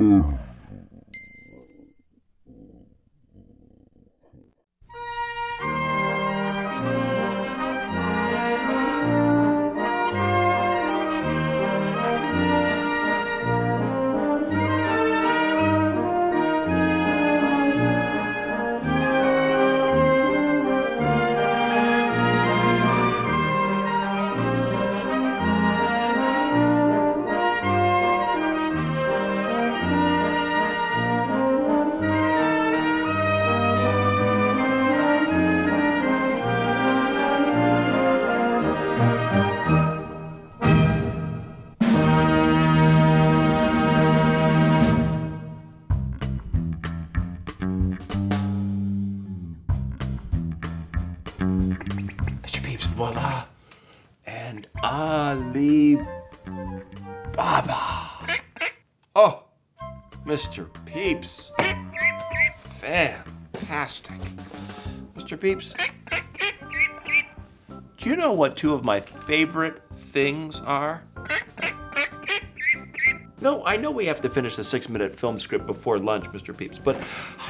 Oh. And Ali Baba. Oh, Mr. Peeps. Fantastic. Mr. Peeps, do you know what two of my favorite things are? No, I know we have to finish the six minute film script before lunch, Mr. Peeps, but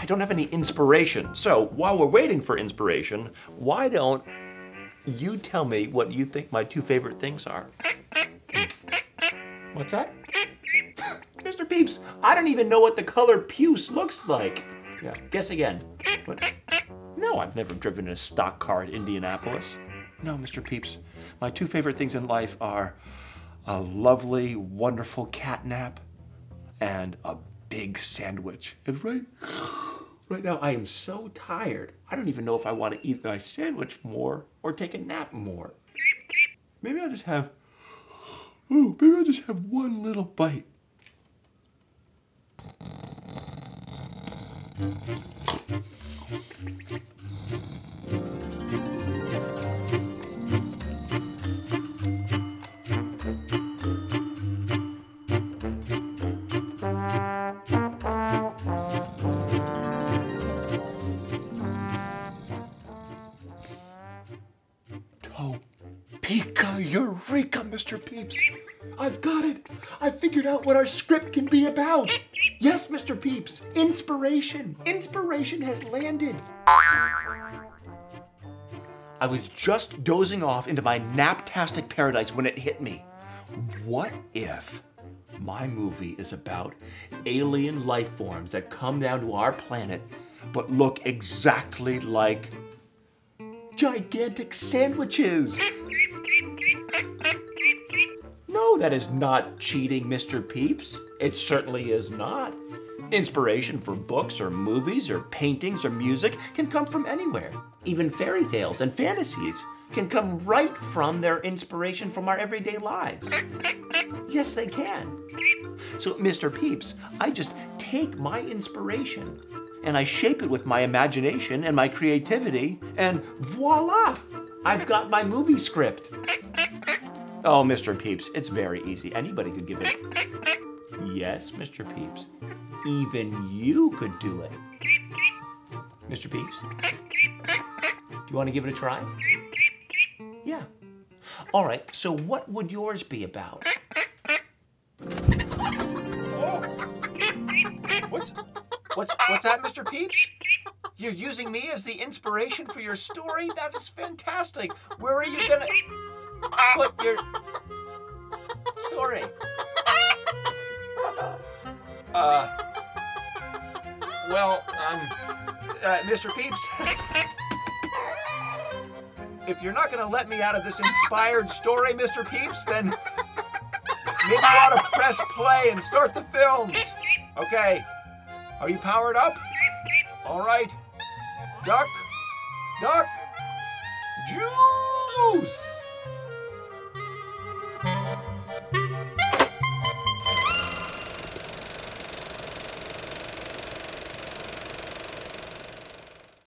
I don't have any inspiration. So while we're waiting for inspiration, why don't you tell me what you think my two favorite things are? What's that? Mr. Peeps, I don't even know what the color puce looks like. Yeah, guess again. What? No, I've never driven a stock car at Indianapolis. No, Mr. Peeps, my two favorite things in life are a lovely, wonderful cat nap and a big sandwich. And right, right now, I am so tired. I don't even know if I want to eat my sandwich more or take a nap more. Maybe I'll just have, oh, maybe I'll just have one little bite. Mr. Peeps. I've got it. I've figured out what our script can be about. Yes, Mr. Peeps. Inspiration. Inspiration has landed. I was just dozing off into my naptastic paradise when it hit me. What if my movie is about alien life forms that come down to our planet but look exactly like gigantic sandwiches? No, that is not cheating, Mr. Peeps. It certainly is not. Inspiration for books or movies or paintings or music can come from anywhere. Even fairy tales and fantasies can come right from their inspiration from our everyday lives. Yes, they can. So, Mr. Peeps, I just take my inspiration and I shape it with my imagination and my creativity, and voila! I've got my movie script. Oh, Mr. Peeps, it's very easy. Anybody could give it. Yes, Mr. Peeps. Even you could do it. Mr. Peeps? Do you want to give it a try? Yeah. All right, so what would yours be about? Oh. What's, what's, what's that, Mr. Peeps? You're using me as the inspiration for your story? That is fantastic. Where are you gonna put your story? Uh, well, um, uh, Mr. Peeps, if you're not gonna let me out of this inspired story, Mr. Peeps, then maybe you ought to press play and start the films. Okay, are you powered up? All right, duck, duck, juice!